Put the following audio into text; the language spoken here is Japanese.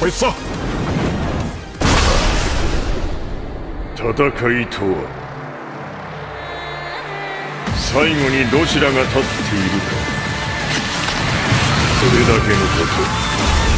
벌써戦いとは。最後にどちらが立っているか。それだけのこと。